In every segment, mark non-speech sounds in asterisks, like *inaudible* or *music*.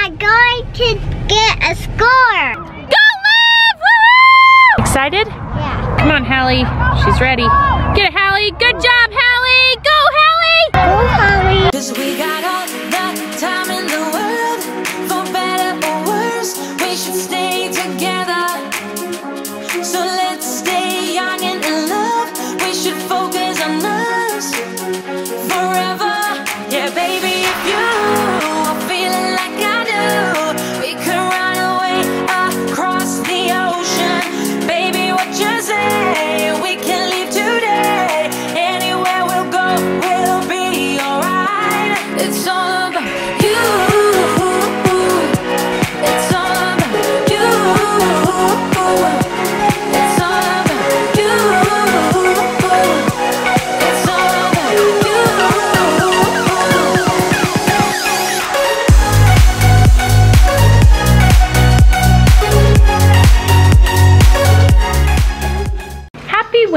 I'm going to get a score. Go Liv! Woohoo! Excited? Yeah. Come on, Hallie. She's ready. Get it, Hallie. Good job, Hallie. Go, Hallie! Go, Hallie. Cause we got all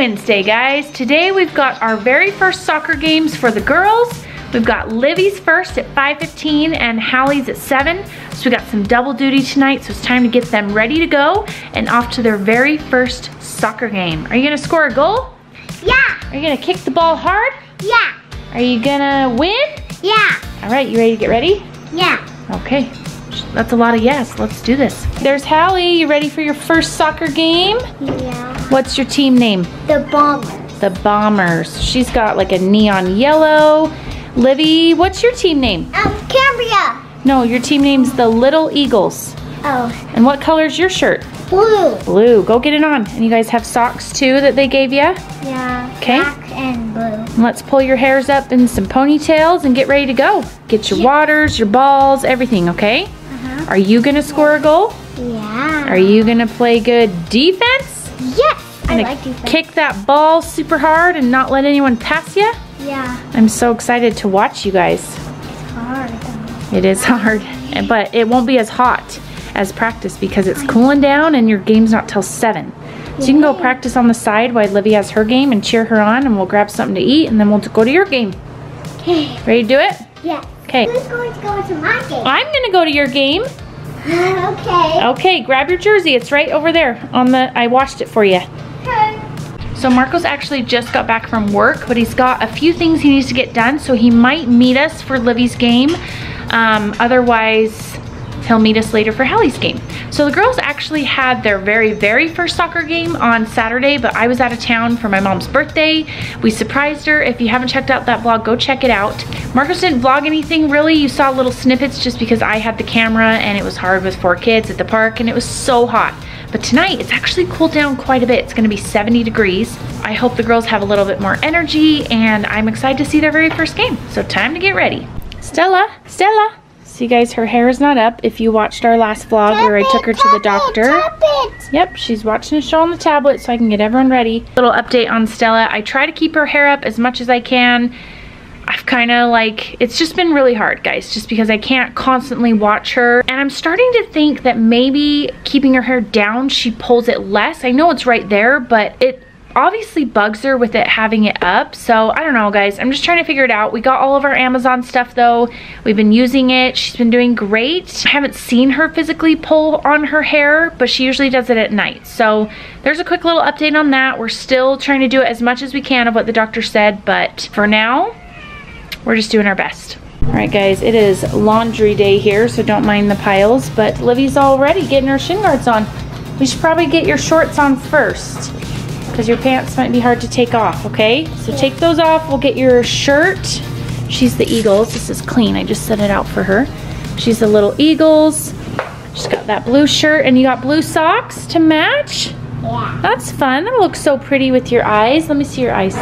Wednesday, guys. Today we've got our very first soccer games for the girls. We've got Livy's first at 5.15 and Hallie's at 7. So we got some double duty tonight, so it's time to get them ready to go and off to their very first soccer game. Are you gonna score a goal? Yeah. Are you gonna kick the ball hard? Yeah. Are you gonna win? Yeah. All right, you ready to get ready? Yeah. Okay, that's a lot of yes. Let's do this. There's Hallie. You ready for your first soccer game? Yeah. What's your team name? The bombers. The Bombers. She's got like a neon yellow. Livy, what's your team name? Um, Cambria. No, your team name's the Little Eagles. Oh, And what color's your shirt? blue. Blue. Go get it on. And you guys have socks too that they gave you? Yeah. 'Kay. Black and blue. And let's pull your hairs up in some ponytails and get ready to go. Get your waters, your balls, everything, okay? Uh-huh. Are you gonna score a goal? Yeah. Are you gonna play good defense? Yes. I like defense. kick that ball super hard and not let anyone pass you? Yeah. I'm so excited to watch you guys. It's hard. It is *laughs* hard, but it won't be as hot as practice because it's cooling down and your game's not till 7. So you can go practice on the side while Livy has her game and cheer her on and we'll grab something to eat and then we'll go to your game. Okay. Ready to do it? Yeah. Okay. Who's going to go into my game? I'm gonna go to your game. *laughs* okay. Okay, grab your jersey. It's right over there on the, I washed it for you. So Marco's actually just got back from work, but he's got a few things he needs to get done, so he might meet us for Livy's game. Um, otherwise, he'll meet us later for Hallie's game. So the girls actually had their very, very first soccer game on Saturday, but I was out of town for my mom's birthday. We surprised her. If you haven't checked out that vlog, go check it out. Marcos didn't vlog anything really. You saw little snippets just because I had the camera and it was hard with four kids at the park and it was so hot. But tonight, it's actually cooled down quite a bit. It's gonna be 70 degrees. I hope the girls have a little bit more energy and I'm excited to see their very first game. So time to get ready. Stella, Stella. See guys, her hair is not up. If you watched our last vlog where I took her to the doctor. Tap it. Yep, she's watching a show on the tablet so I can get everyone ready. Little update on Stella. I try to keep her hair up as much as I can. I've kind of like, it's just been really hard, guys, just because I can't constantly watch her. And I'm starting to think that maybe keeping her hair down, she pulls it less. I know it's right there, but it obviously bugs her with it having it up. So I don't know, guys. I'm just trying to figure it out. We got all of our Amazon stuff, though. We've been using it. She's been doing great. I haven't seen her physically pull on her hair, but she usually does it at night. So there's a quick little update on that. We're still trying to do it as much as we can of what the doctor said, but for now, we're just doing our best. All right, guys, it is laundry day here, so don't mind the piles, but Livy's already getting her shin guards on. We should probably get your shorts on first, because your pants might be hard to take off, okay? So take those off, we'll get your shirt. She's the Eagles, this is clean, I just set it out for her. She's the little Eagles. She's got that blue shirt, and you got blue socks to match? Yeah. That's fun, that looks so pretty with your eyes. Let me see your eyes.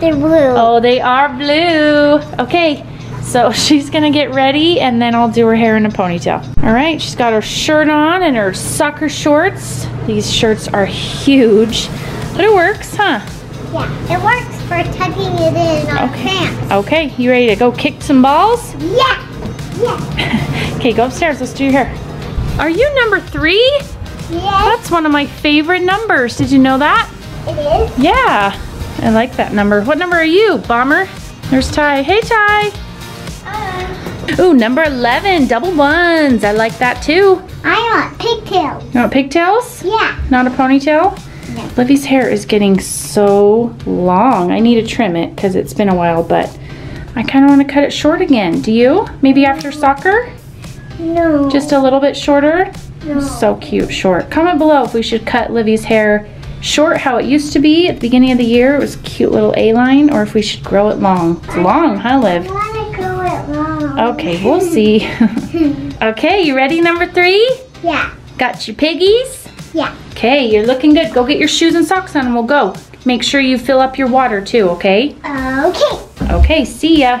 They're blue. Oh, they are blue. Okay, so *laughs* she's gonna get ready and then I'll do her hair in a ponytail. All right, she's got her shirt on and her soccer shorts. These shirts are huge, but it works, huh? Yeah. It works for tucking it in our Okay. pants. Okay, you ready to go kick some balls? Yeah. Yeah. *laughs* Okay, go upstairs, let's do your hair. Are you number three? Yes, That's one of my favorite numbers. Did you know that? it is. Yeah, I like that number. What number are you, Bomber? There's Ty. Hey, Ty. Uh, Ooh, number 11, double ones. I like that too. I want pigtails. You want pigtails? Yeah. Not a ponytail? No. Livy's hair is getting so long. I need to trim it because it's been a while, but I kind of want to cut it short again. Do you? Maybe after soccer? No. Just a little bit shorter? no. So cute, short. Comment below if we should cut Livy's hair short how it used to be at the beginning of the year. It was a cute little A-line, or if we should grow it long. It's long, huh, I want to go it long. Okay, we'll see. *laughs* okay, you ready, number three? Yeah. Got your piggies? Yeah. Okay, you're looking good. Go get your shoes and socks on and we'll go. Make sure you fill up your water too, okay? Okay. Okay, see ya.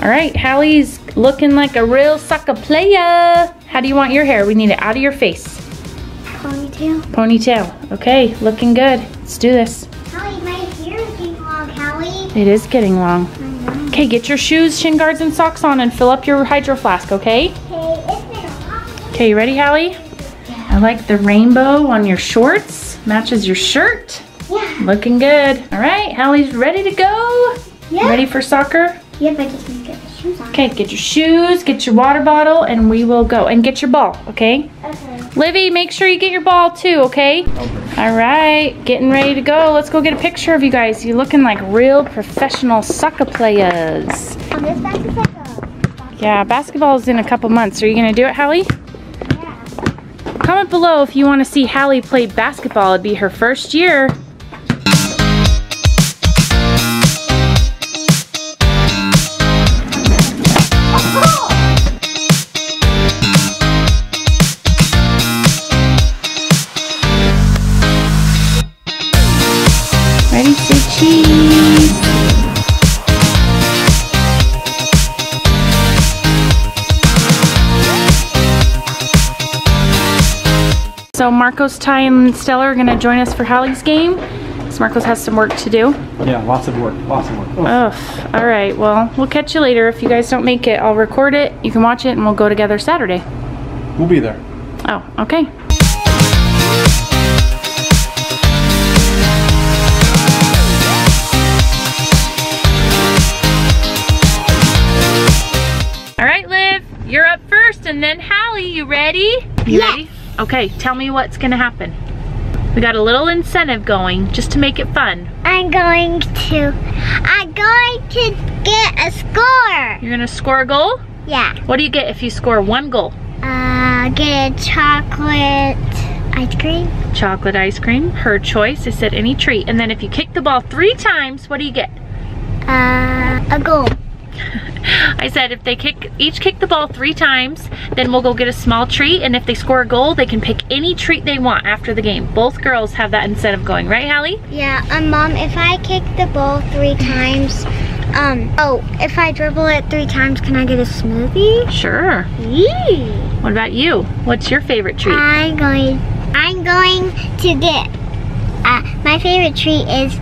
All right, Hallie's looking like a real soccer player. How do you want your hair? We need it out of your face. Ponytail. Ponytail. Okay, looking good. Let's do this. Callie, my hair is getting long, Callie. It is getting long. Okay, get your shoes, shin guards, and socks on and fill up your hydro flask, okay? Okay, it's been a long Okay, you ready, Hallie? I like the rainbow on your shorts. Matches your shirt. Yeah. Looking good. All right, Hallie's ready to go. Yeah. Ready for soccer? Yep, I just need to get the shoes on. Okay, get your shoes, get your water bottle, and we will go. And get your ball, okay? Okay. Livy, make sure you get your ball too, okay? All right, getting ready to go. Let's go get a picture of you guys. You're looking like real professional soccer players. This bag is. Yeah, in a couple months. Are you gonna do it, Hallie? Yeah. Comment below if you want to see Hallie play basketball. It'd be her first year. So Marcos, Ty, and Stella are gonna join us for Hallie's game. So Marcos has some work to do. Yeah, lots of work, lots of work. Oh, Ugh. All right. Well, we'll catch you later. If you guys don't make it, I'll record it. You can watch it, and we'll go together Saturday. we'll be there. Oh, okay. All right, Liv, you're up first, and then Hallie, you ready? You Yes. ready? Okay, tell me what's gonna happen. We got a little incentive going just to make it fun. I'm going to. I'm going to get a score. You're gonna score a goal? Yeah. What do you get if you score one goal? Uh, get a chocolate ice cream. Chocolate ice cream, her choice. I said any treat. And then if you kick the ball three times, what do you get? Uh, a goal. *laughs* I said if they kick each kick the ball three times, then we'll go get a small treat. And if they score a goal, they can pick any treat they want after the game. Both girls have that incentive going, right, Hallie? Yeah, um, mom, if I kick the ball three times, um, oh, if I dribble it three times, can I get a smoothie? Sure. Yee. What about you? What's your favorite treat? I'm going, I'm going to get, uh, my favorite treat is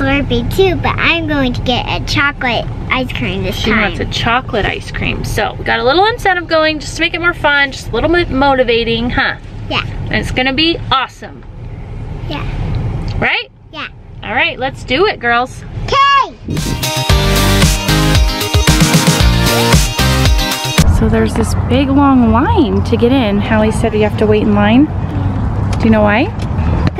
Slurpee too, but I'm going to get a chocolate ice cream this She time. wants a chocolate ice cream. So we got a little incentive going just to make it more fun, just a little bit motivating, huh? Yeah. And it's gonna be awesome, Yeah. right? Yeah. All right, let's do it, girls. Okay. So there's this big long line to get in. Hallie said you have to wait in line. Do you know why?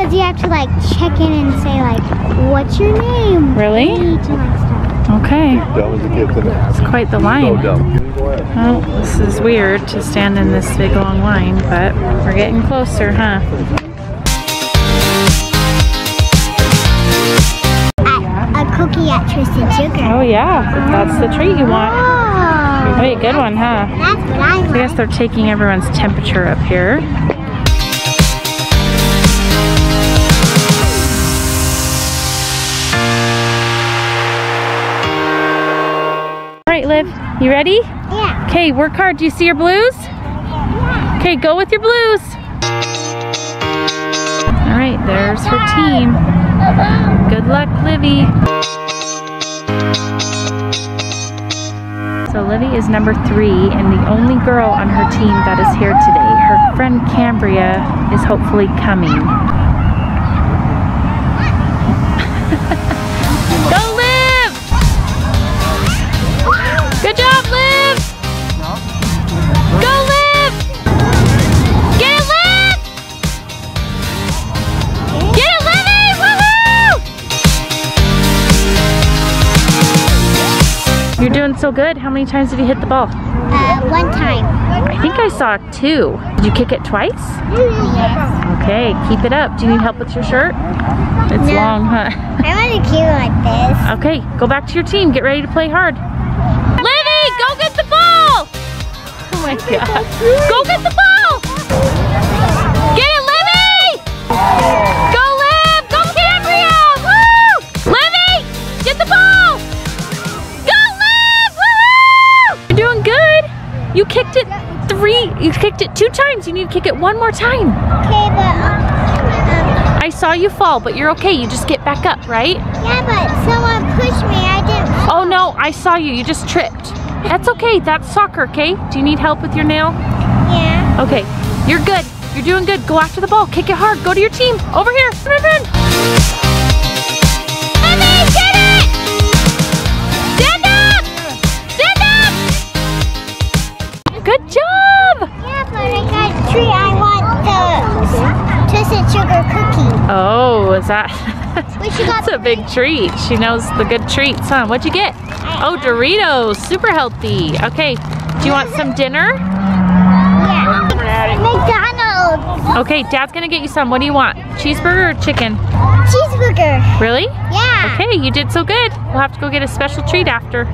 Because you have to like check in and say like, what's your name? Really? Age and like stuff. Okay, That was a kid today. it's quite the Oh, line. dumb. Well, this is weird to stand in this big long line, but we're getting closer, huh? A, a cookie at Twisted Sugar. Oh yeah, that's the treat you want. Oh, Wait, good one, huh? that's what I I guess they're taking everyone's temperature up here. Liv, you ready? Yeah. Okay, work hard. Do you see your blues? Yeah. Okay, go with your blues. All right, there's her team. Good luck, Livy. So Livy is number three and the only girl on her team that is here today. Her friend Cambria is hopefully coming. So good? How many times did you hit the ball? Uh, one time. I think I saw two. Did you kick it twice? Yes. Okay, keep it up. Do you need help with your shirt? It's No. long, huh? I want to keep it like this. Okay, go back to your team. Get ready to play hard. Livy, go get the ball! Oh my *laughs* god. Go get the ball! Three, you kicked it two times. You need to kick it one more time. Okay, but um, I saw you fall, but you're okay. You just get back up, right? yeah, but someone pushed me. I didn't. Oh no, I saw you. You just tripped. That's okay. That's soccer, okay? Do you need help with your nail? Yeah. Okay, you're good. You're doing good. Go after the ball. Kick it hard. Go to your team. Over here. Run, run. That? We should *laughs* got That's a big treat. She knows the good treats, huh? What'd you get? Oh, Doritos. Super healthy. Okay. Do you want some dinner? Yeah. McDonald's Okay, Dad's gonna get you some. What do you want? Cheeseburger or chicken? cheeseburger. Really? Yeah. Okay, you did so good. We'll have to go get a special treat after.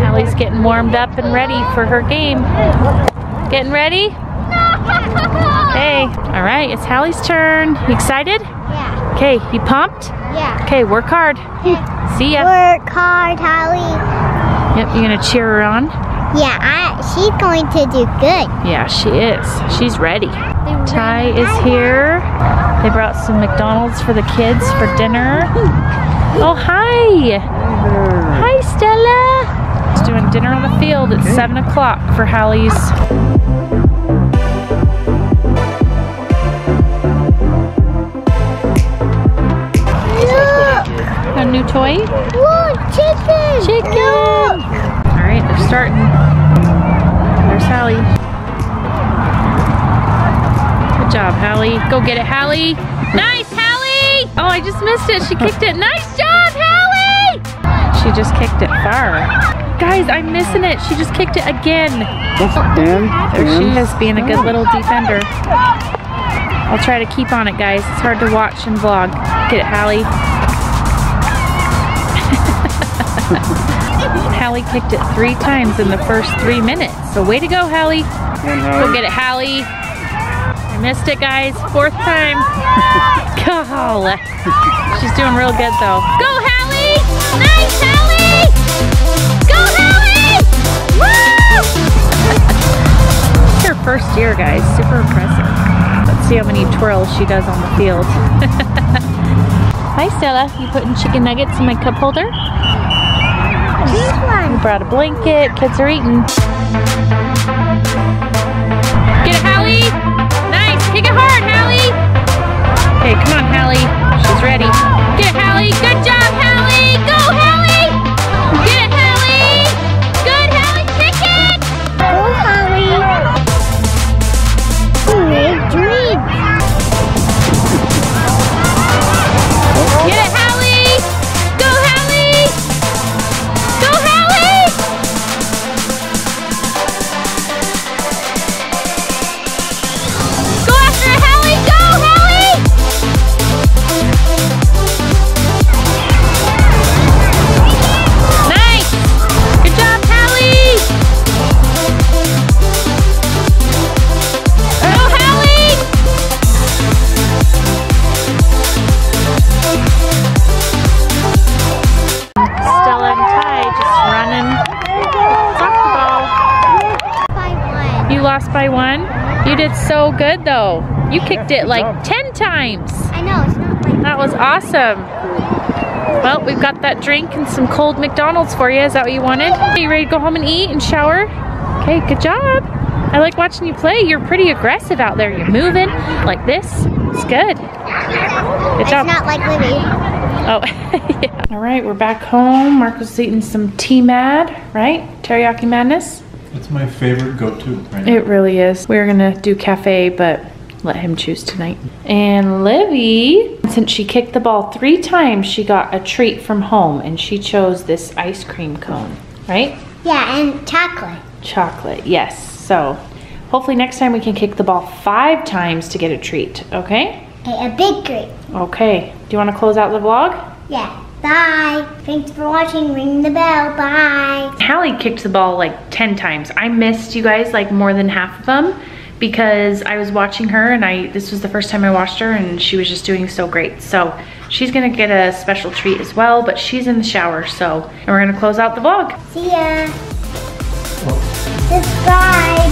Hallie's getting warmed up and ready for her game. Getting ready? *laughs* Okay. All right, it's Hallie's turn. You excited? Yeah. Okay, you pumped? Yeah. Okay, work hard. *laughs* See ya. Work hard, Hallie. Yep, you're gonna cheer her on? Yeah, I, she's going to do good. Yeah, she is. She's ready. Ty is here. They brought some McDonald's for the kids for dinner. *laughs* Oh, hi. Hi, Stella. She's doing dinner on the field at 7 o'clock for Hallie's. A new toy? Look, chicken. Chicken. All right, they're starting. There's Hallie. Good job, Hallie. Go get it, Hallie. Nice, Hallie. Oh, I just missed it. She kicked it. Nice job, Hallie. She just kicked it far. Guys, I'm missing it. She just kicked it again. And, There she and is, being a good little defender. I'll try to keep on it, guys. It's hard to watch and vlog. Get it, Hallie. Hallie kicked it three times in the first three minutes. So way to go, Hallie. Go get it, Hallie. I missed it, guys. Fourth time. *laughs* Golly. She's doing real good, though. Go, Hallie! Nice, Hallie! Go, Hallie! Woo! It's her first year, guys. Super impressive. Let's see how many twirls she does on the field. *laughs* Hi, Stella. You putting chicken nuggets in my cup holder? We brought a blanket. Kids are eating. Get it, Hallie. Nice. Kick it hard, Hallie. Okay, come on, Hallie. She's ready. Get it, Hallie. Good job, You lost by one? You did so good though. You kicked it like 10 times. I know, it's not like That was awesome. Well, we've got that drink and some cold McDonald's for you. Is that what you wanted? Are you ready to go home and eat and shower? Okay, good job. I like watching you play. You're pretty aggressive out there. You're moving like this. It's good. Good it's not like Livy. Oh, *laughs* yeah. All right, we're back home. Marco's eating some T-Mad, right? Teriyaki Madness. It's my favorite go-to right now. It really is. We're gonna do cafe, but let him choose tonight. And Livy, since she kicked the ball three times, she got a treat from home and she chose this ice cream cone, right? Yeah, and chocolate. Chocolate, yes. So hopefully next time we can kick the ball five times to get a treat, okay? Okay, a big treat. Okay, do you wanna close out the vlog? Yeah. Bye. Thanks for watching. Ring the bell. Bye. Hallie kicked the ball like 10 times. I missed you guys like more than half of them because I was watching her and I this was the first time I watched her and she was just doing so great. So she's gonna get a special treat as well, but she's in the shower, so and we're gonna close out the vlog. See ya. Subscribe.